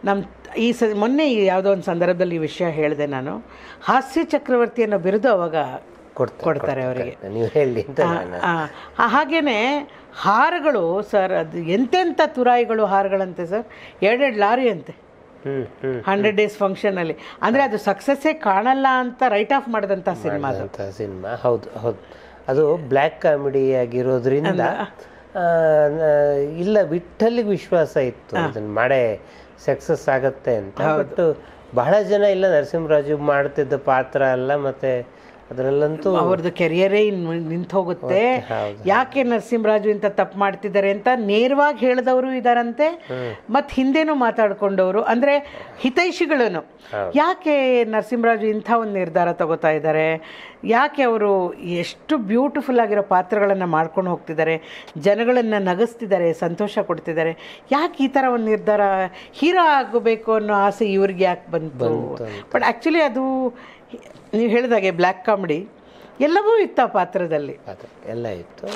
ನಮ್ಮ ಈ ಸ ಮೊನ್ನೆ ಯಾವುದೋ ಒಂದು ಸಂದರ್ಭದಲ್ಲಿ ಈ ವಿಷಯ ಹೇಳಿದೆ ನಾನು. ಹಾಸ್ಯ ಚಕ್ರವರ್ತಿಯನ್ನು ಬಿರುದು ಅವಾಗ ಕೊಡ್ತಾರೆ ಅವರಿಗೆ. ನೀವು ಹೇಳಿ ಹಾಗೇನೆ ಹಾರಗಳು ಸರ್ ಅದು ಎಂತೆಂಥ ತುರಾಯಿಗಳು ಹಾರಗಳಂತೆ ಸರ್? ಎರಡೆರಡು ಲಾರಿ ಅಂತೆ. ಹಂಡ್ರೆಡ್ ಡೇಸ್ ಫಂಕ್ಷನಲ್ಲಿ. ಅಂದರೆ ಅದು ಸಕ್ಸಸ್ಸೇ ಕಾಣಲ್ಲ ಅಂತ ರೈಟ್ ಆಫ್ ಮಾಡಿದಂಥ ಸಿನಿಮಾ ಸಿನಿಮಾ. ಹೌದು ಹೌದು. ಅದು ಬ್ಲ್ಯಾಕ್ ಕಾಮಿಡಿ ಆಗಿರೋದ್ರಿಂದ ಇಲ್ಲ ವಿಠಲ್ಲಿಗೆ ವಿಶ್ವಾಸ ಇತ್ತು. ಅದನ್ನ ಮಾಡೇ ಸಕ್ಸಸ್ ಆಗತ್ತೆ ಅಂತ. ಬಟ್ ಬಹಳ ಜನ ಇಲ್ಲ ನರಸಿಂಹರಾಜು ಮಾಡ್ತಿದ್ದ ಪಾತ್ರ ಅಲ್ಲ ಮತ್ತೆ ಅದರಲ್ಲಂತೂ ಅವ್ರದ್ದು ಕೆರಿಯರೇ ನಿಂತು ಹೋಗುತ್ತೆ. ಯಾಕೆ ನರಸಿಂಹರಾಜು ಇಂಥ ತಪ್ಪು ಮಾಡ್ತಿದ್ದಾರೆ ಅಂತ ನೇರವಾಗಿ ಹೇಳಿದವರು ಇದ್ದಾರಂತೆ ಮತ್ತು ಹಿಂದೆನೂ ಮಾತಾಡ್ಕೊಂಡವರು. ಅಂದರೆ ಹಿತೈಷಿಗಳನ್ನು ಯಾಕೆ ನರಸಿಂಹರಾಜು ಇಂಥ ಒಂದು ನಿರ್ಧಾರ ತಗೋತಾ ಇದ್ದಾರೆ ಯಾಕೆ ಅವರು ಎಷ್ಟು ಬ್ಯೂಟಿಫುಲ್ ಆಗಿರೋ ಪಾತ್ರಗಳನ್ನು ಮಾಡ್ಕೊಂಡು ಹೋಗ್ತಿದ್ದಾರೆ? ಜನಗಳನ್ನು ನಗಿಸ್ತಿದ್ದಾರೆ ಸಂತೋಷ ಕೊಡ್ತಿದ್ದಾರೆ. ಯಾಕೆ ಈ ಥರ ಒಂದು ನಿರ್ಧಾರ ಹೀರೋ ಆಗಬೇಕು ಅನ್ನೋ ಆಸೆ ಇವ್ರಿಗೆ ಯಾಕೆ ಬಂತು? ಬಟ್ ಆ್ಯಕ್ಚುಲಿ ಅದು ನೀವು ಹೇಳಿದಾಗೆ ಬ್ಲ್ಯಾಕ್ ಕಾಮಿಡಿ ಎಲ್ಲವೂ ಇತ್ತು ಆ ಪಾತ್ರದಲ್ಲಿ. ಪಾತ್ರ ಎಲ್ಲ ಇತ್ತು.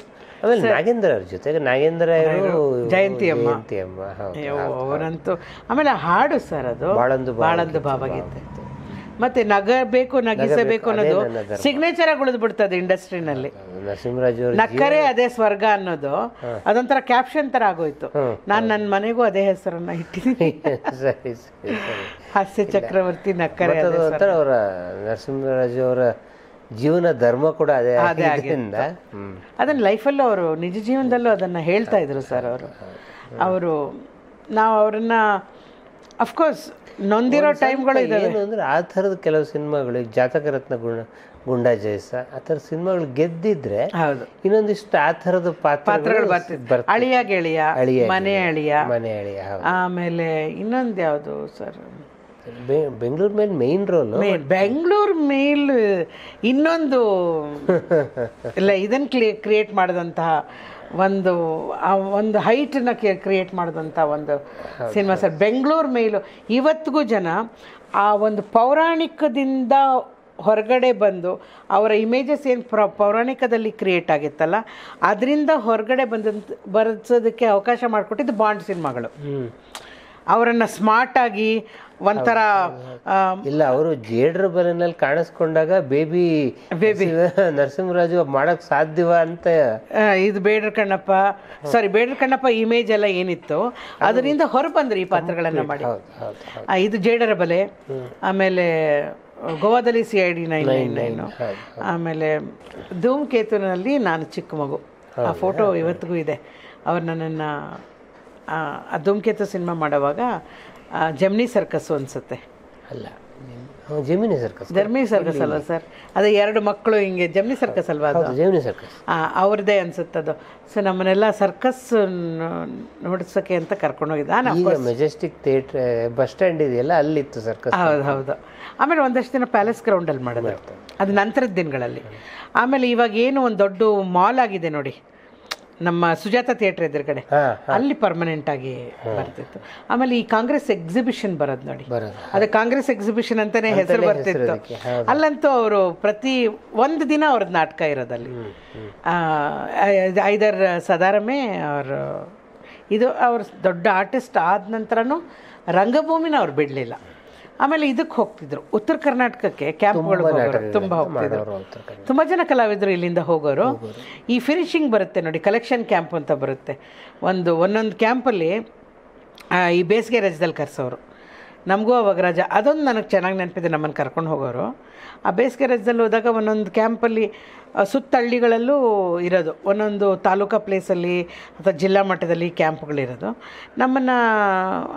ಆಮೇಲೆ ನಾಗೇಂದ್ರ ಅವ್ರ ಜೊತೆಗೆ ನಾಗೇಂದ್ರ ಜಯಂತಿ ಅಮ್ಮ. ಜಯಂತಿ ಅಮ್ಮ ಅವರಂತೂ ಆಮೇಲೆ ಹಾಡು ಸರ್ ಅದು. ಬಾಳಂದು ಬಾಳಂದು ಭಾವಗೀತೆ. ಮತ್ತೆ ನಗಬೇಕು ನಗಿಸಬೇಕು ಅನ್ನೋದು ಸಿಗ್ನೇಚರ್ ಆಗಿ ಉಳಿದು ಬಿಡ್ತದೆ ಇಂಡಸ್ಟ್ರಿನಲ್ಲಿ. ನಕ್ಕರೆ ಅದೇ ಸ್ವರ್ಗ ಅನ್ನೋದು. ಅದೊಂಥರ ಕ್ಯಾಪ್ಷನ್ ತರ ಆಗೋಯ್ತು. ನಾನು ನನ್ನ ಮನೆಗೂ ಅದೇ ಹೆಸರನ್ನ ಇಟ್ಟಿದ್ದೀನಿ. ಹಾಸ್ಯ ಚಕ್ರವರ್ತಿ ನಕ್ಕರೆ ಅವರ ನರಸಿಂಹರಾಜು ಅವರ ಜೀವನ ಧರ್ಮ ಕೂಡ ಅದೇ ಅದೇ ಅದನ್ನ ಲೈಫಲ್ಲೂ ಅವರು ನಿಜ ಜೀವನದಲ್ಲೂ ಅದನ್ನ ಹೇಳ್ತಾ ಇದ್ರು ಸರ್ ಅವರು. ಅವರು ನಾವು ಅವರನ್ನ ಅಫ್ಕೋರ್ಸ್ ನೊಂದಿರೋ ಟೈಮ್ಗಳು ಏನು ಅಂದ್ರೆ ಆ ಥರದ ಕೆಲವು ಸಿನಿಮಾಗಳು ಈಗ ಜಾತಕ ರತ್ನ ಗುಣ ಗುಂಡಾ ಜಯಸ ಆ ಥರ ಸಿನಿಮಾಗಳು ಗೆದ್ದಿದ್ರೆ ಹೌದು. ಇನ್ನೊಂದಿಷ್ಟು ಆ ಥರದ ಪಾತ್ರಗಳು ಪಾತ್ರಗಳು ಬರ್ತಿತ್ತು ಬರ್ತ ಅಳಿಯ ಗೆಳೆಯ ಅಳಿಯ ಮನೆ ಅಳಿಯ. ಮನೆ ಅಳಿಯ ಆಮೇಲೆ ಇನ್ನೊಂದು ಯಾವುದು ಸರ್? ಬೆಂಗಳೂರು ಮೇಲೆ ಮೇನ್ ರೋಲ್ ಬೆಂಗಳೂರು ಮೇಲ್ ಇನ್ನೊಂದು ಇಲ್ಲ ಇದನ್ನು ಕ್ರಿಯೇಟ್ ಮಾಡಿದಂತಹ ಒಂದು ಆ ಒಂದು ಹೈಟನ್ನ ಕ್ರಿಯೇಟ್ ಮಾಡಿದಂಥ ಒಂದು ಸಿನಿಮಾ ಸರ್. ಬೆಂಗಳೂರು ಮೇಲು ಇವತ್ತಿಗೂ ಜನ ಆ ಒಂದು ಪೌರಾಣಿಕದಿಂದ ಹೊರಗಡೆ ಬಂದು ಅವರ ಇಮೇಜಸ್ ಏನು ಪ್ರ ಪೌರಾಣಿಕದಲ್ಲಿ ಕ್ರಿಯೇಟ್ ಆಗಿತ್ತಲ್ಲ ಅದರಿಂದ ಹೊರಗಡೆ ಬಂದಂತ ಬರೆಸೋದಕ್ಕೆ ಅವಕಾಶ ಮಾಡಿಕೊಟ್ಟಿದ್ದು ಬಾಂಡ್ ಸಿನಿಮಾಗಳು ಅವರನ್ನು ಸ್ಮಾರ್ಟಾಗಿ ಒಂಥರ ಇಲ್ಲ ಅವರು ಜೇಡ್ರ ಬಲೆನಲ್ಲಿ ಕಾಣಿಸ್ಕೊಂಡಾಗ ಬೇಬಿ ಬೇಬಿ ನರಸಿಂಹರಾಜು ಮಾಡಕ್ ಸಾಧ್ಯವ ಅಂತ ಇದು ಬೇಡ್ರ ಕಣ್ಣಪ್ಪ. ಸಾರಿ ಬೇಡ್ರ ಕಣ್ಣಪ್ಪ ಇಮೇಜ್ ಎಲ್ಲ ಏನಿತ್ತು? ಅದರಿಂದ ಹೊರ ಬಂದ್ರಿ ಈ ಪಾತ್ರಗಳನ್ನ ಮಾಡಿ. ಇದು ಜೇಡರ ಬಲೆ. ಆಮೇಲೆ ಗೋವಾದಲ್ಲಿ C I D nine nine nine ಹೌದು ಆಮೇಲೆ ಧೂಮ್ಕೇತುನಲ್ಲಿ ನಾನು ಚಿಕ್ಕ ಮಗು. ಆ ಫೋಟೋ ಇವತ್ತಿಗೂ ಇದೆ. ಅವ್ರು ನನ್ನನ್ನು ಧೂಮ್ಕೇತು ಸಿನಿಮಾ ಮಾಡುವಾಗ ಜಮಿನಿ ಸರ್ಕಸ್ ಸರ್ಕಸ್ಸು ಅನ್ಸುತ್ತೆ. ಅಲ್ಲ ಜಮಿನಿ ಸರ್ಕಸ್. ಜರ್ಮನಿ ಸರ್ಕಸ್ ಅಲ್ವಾ ಸರ್. ಅದೇ ಎರಡು ಮಕ್ಕಳು ಹಿಂಗೆ ಜಮಿನಿ ಸರ್ಕಸ್ ಅಲ್ವಾ ಅದು? Gemini circus. ಆ, ಅನ್ಸುತ್ತೆ ಅದು. ಸೊ ನಮ್ಮನ್ನೆಲ್ಲ ಸರ್ಕಸ್ ನೋಡಿಸೋಕೆ ಅಂತ ಕರ್ಕೊಂಡು ಹೋಗಿದ್ದ. ಮೆಜೆಸ್ಟಿಕ್ ಥಿಯೇಟ್ರ್ ಬಸ್ ಸ್ಟ್ಯಾಂಡ್ ಇದೆಯಲ್ಲ ಅಲ್ಲಿತ್ತು ಸರ್ಕಸ್ ಹೌದು ಹೌದು. ಆಮೇಲೆ ಒಂದಷ್ಟು ದಿನ ಪ್ಯಾಲೇಸ್ ಗ್ರೌಂಡಲ್ಲಿ ಮಾಡಿದ್ರು. ಅದು ನಂತರದ ದಿನಗಳಲ್ಲಿ. ಆಮೇಲೆ ಇವಾಗ ಏನು ಒಂದು ದೊಡ್ಡ ಮಾಲ್ ಆಗಿದೆ ನೋಡಿ. ನಮ್ಮ ಸುಜಾತ ಥಿಯೇಟರ್ ಎದುರುಗಡೆ. ಅಲ್ಲಿ ಪರ್ಮನೆಂಟ್ ಆಗಿ ಬರ್ತಿತ್ತು. ಆಮೇಲೆ ಈ ಕಾಂಗ್ರೆಸ್ ಎಕ್ಸಿಬಿಷನ್ ಬರೋದು ನೋಡಿ. ಅದು ಕಾಂಗ್ರೆಸ್ ಎಕ್ಸಿಬಿಷನ್ ಅಂತಾನೆ ಹೆಸರು ಬರ್ತಿತ್ತು ಅಲ್ಲಂತೂ ಅವರು ಪ್ರತಿ ಒಂದು ದಿನ ಅವ್ರದ್ದು ನಾಟಕ ಇರೋದಲ್ಲಿ. ಐದರ್ ಸದಾರಮೆ ಅವರು ಇದು ಅವ್ರ ದೊಡ್ಡ ಆರ್ಟಿಸ್ಟ್ ಆದ ನಂತರನೂ ರಂಗಭೂಮಿನ ಅವ್ರು ಬಿಡಲಿಲ್ಲ. ಆಮೇಲೆ ಇದಕ್ಕೆ ಹೋಗ್ತಿದ್ರು. ಉತ್ತರ ಕರ್ನಾಟಕಕ್ಕೆ ಕ್ಯಾಂಪ್ಗಳು ಹೋಗೋರು ತುಂಬ ಹೋಗ್ತಿದ್ರು. ತುಂಬ ಜನ ಕಲಾವಿದರು ಇಲ್ಲಿಂದ ಹೋಗೋರು. ಈ ಫಿನಿಶಿಂಗ್ ಬರುತ್ತೆ ನೋಡಿ ಕಲೆಕ್ಷನ್ ಕ್ಯಾಂಪ್ ಅಂತ ಬರುತ್ತೆ. ಒಂದು ಒಂದೊಂದು ಕ್ಯಾಂಪಲ್ಲಿ ಈ ಬೇಸಿಗೆ ರಜದಲ್ಲಿ ಕರೆಸೋರು. ನಮಗೂ ಅವಾಗ ರಜಾ. ಅದೊಂದು ನನಗೆ ಚೆನ್ನಾಗಿ ನೆನಪಿದೆ ನಮ್ಮನ್ನು ಕರ್ಕೊಂಡು ಹೋಗೋರು. ಆ ಬೇಸಿಗೆ ರಜದಲ್ಲಿ ಹೋದಾಗ ಒಂದೊಂದು ಕ್ಯಾಂಪಲ್ಲಿ ಸುತ್ತಳ್ಳಿಗಳಲ್ಲೂ ಸುತ್ತ ಹಳ್ಳಿಗಳಲ್ಲೂ ಇರೋದು. ಒಂದೊಂದು ತಾಲೂಕಾ ಪ್ಲೇಸಲ್ಲಿ ಅಥವಾ ಜಿಲ್ಲಾ ಮಟ್ಟದಲ್ಲಿ ಕ್ಯಾಂಪ್ಗಳಿರೋದು. ನಮ್ಮನ್ನು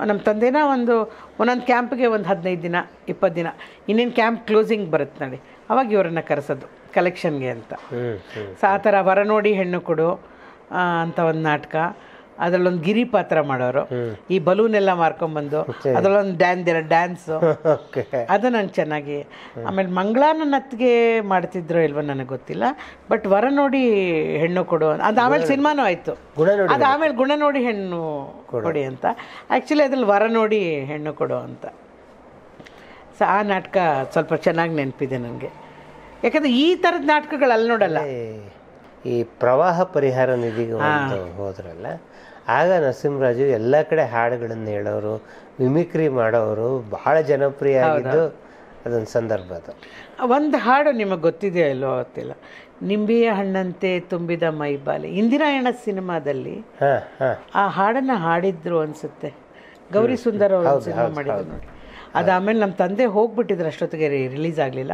ನಮ್ಮ ತಂದೆನ ಒಂದು ಒಂದೊಂದು ಕ್ಯಾಂಪ್ಗೆ ಒಂದು ಹದಿನೈದು ದಿನ ಇಪ್ಪತ್ತು ದಿನ. ಇನ್ನೇನು ಕ್ಯಾಂಪ್ ಕ್ಲೋಸಿಂಗ್ ಬರುತ್ತೆ ನೋಡಿ. ಅವಾಗ ಇವರನ್ನು ಕರೆಸೋದು ಕಲೆಕ್ಷನ್ಗೆ ಅಂತ. ಸೊ ಆ ಥರ ವರ ನೋಡಿ ಹೆಣ್ಣು ಕೊಡು ಅಂತ ಒಂದು ನಾಟಕ. ಅದರಲ್ಲೊಂದು ಗಿರಿ ಪಾತ್ರ ಮಾಡೋರು. ಈ ಬಲೂನ್ ಎಲ್ಲ ಮಾರ್ಕೊಂಬಂದು ಅದರಲ್ಲೊಂದು ಡ್ಯಾನ್ ಡ್ಯಾನ್ಸು ಓಕೆ ಅದು ನಂಗೆ ಚೆನ್ನಾಗಿ ಆಮೇಲೆ ಮಂಗಳಾನ ನತ್ತಿಗೆ ಮಾಡ್ತಿದ್ರೋ ಇಲ್ವೋ ನನಗೆ ಗೊತ್ತಿಲ್ಲ. ಬಟ್ ವರ ನೋಡಿ ಹೆಣ್ಣು ಕೊಡು ಅದು ಆಮೇಲೆ ಸಿನಿಮಾನೂ ಆಯಿತು. ಅದು ಆಮೇಲೆ ಗುಣ ನೋಡಿ ಹೆಣ್ಣು ಕೊಡಿ. ಅಂತ. ಆ್ಯಕ್ಚುಲಿ ಅದ್ರಲ್ಲಿ ವರ ನೋಡಿ ಹೆಣ್ಣು ಕೊಡು ಅಂತ. ಸೊ ಆ ನಾಟಕ ಸ್ವಲ್ಪ ಚೆನ್ನಾಗಿ ನೆನಪಿದೆ ನನಗೆ ಯಾಕಂದ್ರೆ ಈ ಥರದ ನಾಟಕಗಳು ಅಲ್ಲಿ ನೋಡಲ್ಲ. ಈ- ಪ್ರವಾಹ ಪರಿಹಾರ ನಿಧಿಗೆ ಹೋದ್ರಲ್ಲ ಆಗ ನರಸಿಂಹರಾಜು ಎಲ್ಲ ಕಡೆ ಹಾಡುಗಳನ್ನು ಹೇಳೋರು ಮಿಮಿಕ್ರಿ ಮಾಡೋರು ಬಹಳ ಜನಪ್ರಿಯ ಆಗಿದ್ದು ಅದೊಂದು ಸಂದರ್ಭ ಅದು. ಒಂದು ಹಾಡು ನಿಮಗೆ ಗೊತ್ತಿದೆಯೋ ಇಲ್ಲೋ ಗೊತ್ತಿಲ್ಲ. ನಿಂಬೆಯ ಹಣ್ಣಂತೆ ತುಂಬಿದ ಮೈಬಾಲೆ ಇಂದಿರಾಯಣ ಸಿನಿಮಾದಲ್ಲಿ ಆ ಹಾಡನ್ನು ಹಾಡಿದ್ರು ಅನ್ಸುತ್ತೆ. ಗೌರಿ ಸುಂದರ್ ಅವರು ಸಿನಿಮಾ ಮಾಡಿದ್ರು ನೋಡಿ. ಅದು ಆಮೇಲೆ ನಮ್ಮ ತಂದೆ ಹೋಗ್ಬಿಟ್ಟಿದ್ರು ಅಷ್ಟೊತ್ತಿಗೆ ರಿಲೀಸ್ ಆಗಲಿಲ್ಲ.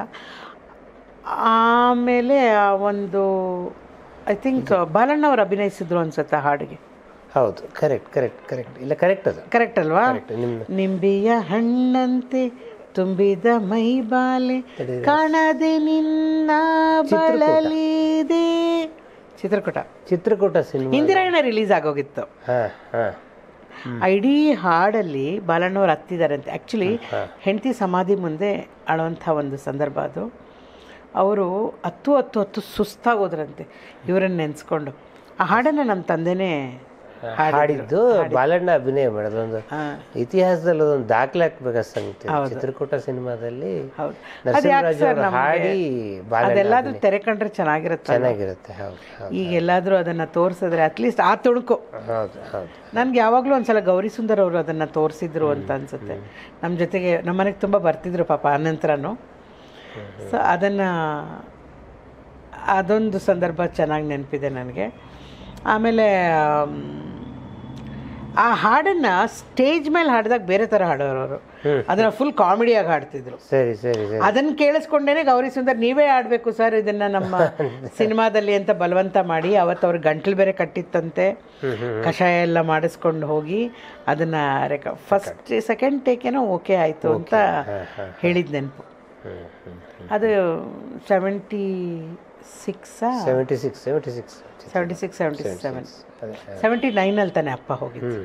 ಆಮೇಲೆ ಆ ಒಂದು ಐ ಥಿಂಕ್ ಬಾಲಣ್ಣ ಅವರು ಅಭಿನಯಿಸಿದ್ರು ಅನ್ಸುತ್ತೆ ಹಾಡಿಗೆ. ಹೌದು ಕರೆಕ್ಟ್ ಕರೆಕ್ಟ್ ಕರೆಕ್ಟ್ ಇಲ್ಲ ಕರೆಕ್ಟ್ ಅದು. ಕರೆಕ್ಟ್ ಅಲ್ವಾ? ನಿಂಬಿಯ ಹಣ್ಣಂತೆ ತುಂಬಿದ ಮೈ ಬಾಲೆ ಕಾಣದೆ ನಿನ್ನ ಬಳಲಿದೆ ಚಿತ್ರಕೂಟ. ಚಿತ್ರಕೂಟ ಸಿನಿಮಾ. ಇಂದಿರಾಯಣ ರಿಲೀಸ್ ಆಗೋಗಿತ್ತು. ಇಡೀ ಹಾಡಲ್ಲಿ ಬಾಲಣ್ಣವ್ರು ಹತ್ತಿದಾರಂತೆ. ಆ್ಯಕ್ಚುಲಿ ಹೆಂಡತಿ ಸಮಾಧಿ ಮುಂದೆ ಆಳುವಂಥ ಒಂದು ಸಂದರ್ಭ ಅದು. ಅವರು ಹತ್ತು ಹತ್ತು ಹತ್ತು ಸುಸ್ತಾಗೋದ್ರಂತೆ. ಇವರನ್ನು ನೆನೆಸ್ಕೊಂಡು. ಆ ಹಾಡನ್ನ ನಮ್ಮ ತಂದೆನೇ ಹಾಡಿದ್ದು ಬಾಲಣ್ಣ ಅಭಿನಯ ಮಾಡೋದು. ಒಂದು ಹಾಂ. ಇತಿಹಾಸದಲ್ಲಿ ಅದೊಂದು ದಾಖಲೆ ಹಾಕ್ಬೇಕಾದ ಸಂಗತಿ. ಚಿತ್ರಕೂಟ ಸಿನಿಮಾದಲ್ಲಿ ಹಾಡಿ ಅದೆಲ್ಲಾದ್ರೂ ತೆರೆ ಕಂಡ್ರೆ ಚೆನ್ನಾಗಿರುತ್ತೆ ಚೆನ್ನಾಗಿರುತ್ತೆ. ಹೌದು ಈಗ ಎಲ್ಲಾದ್ರೂ ಅದನ್ನ ತೋರಿಸಿದ್ರೆ ಅಟ್ಲೀಸ್ಟ್ ಆ ತುಣುಕು. ಹೌದು ಹೌದು. ನನಗೆ ಯಾವಾಗಲೂ ಒಂದ್ಸಲ ಗೌರಿ ಸುಂದರ್ ಅವರು ಅದನ್ನ ತೋರಿಸಿದ್ರು ಅಂತ ಅನ್ಸುತ್ತೆ. ನಮ್ಮ ಜೊತೆಗೆ ನಮ್ಮ ತುಂಬಾ ತುಂಬ ಬರ್ತಿದ್ರು ಪಾಪ ಆನಂತರನು ಸೊ ಅದನ್ನು ಅದೊಂದು ಸಂದರ್ಭ ಚೆನ್ನಾಗಿ ನೆನಪಿದೆ ನನಗೆ. ಆಮೇಲೆ ಆ ಹಾಡನ್ನು ಸ್ಟೇಜ್ ಮೇಲೆ ಹಾಡಿದಾಗ ಬೇರೆ ಥರ ಹಾಡೋರು ಅವರು. ಅದನ್ನ ಫುಲ್ ಕಾಮಿಡಿಯಾಗಿ ಹಾಡ್ತಿದ್ರು. ಸರಿ ಸರಿ ಅದನ್ನು ಕೇಳಿಸ್ಕೊಂಡೇನೆ ಗೌರಿ ಸುಂದರ್ ನೀವೇ ಆಡಬೇಕು ಸರ್ ಇದನ್ನ ನಮ್ಮ ಸಿನಿಮಾದಲ್ಲಿ ಅಂತ ಬಲವಂತ ಮಾಡಿ ಅವತ್ತು ಅವ್ರ ಗಂಟ್ಲು ಬೇರೆ ಕಟ್ಟಿತ್ತಂತೆ. ಕಷಾಯ ಎಲ್ಲ ಮಾಡಿಸ್ಕೊಂಡು ಹೋಗಿ ಅದನ್ನ ರೆಕ ಫಸ್ಟ್ ಸೆಕೆಂಡ್ ಟೇಕೇನೋ ಓಕೆ ಆಯಿತು ಅಂತ ಹೇಳಿದ ನೆನಪು. ಅದು seventy ಸಿಕ್ಸಾ seventy six seventy six seventy six seventy seven seventy ನೈನಲ್ಲಿ ತಾನೆ ಅಪ್ಪ ಹೋಗಿದ್ದು.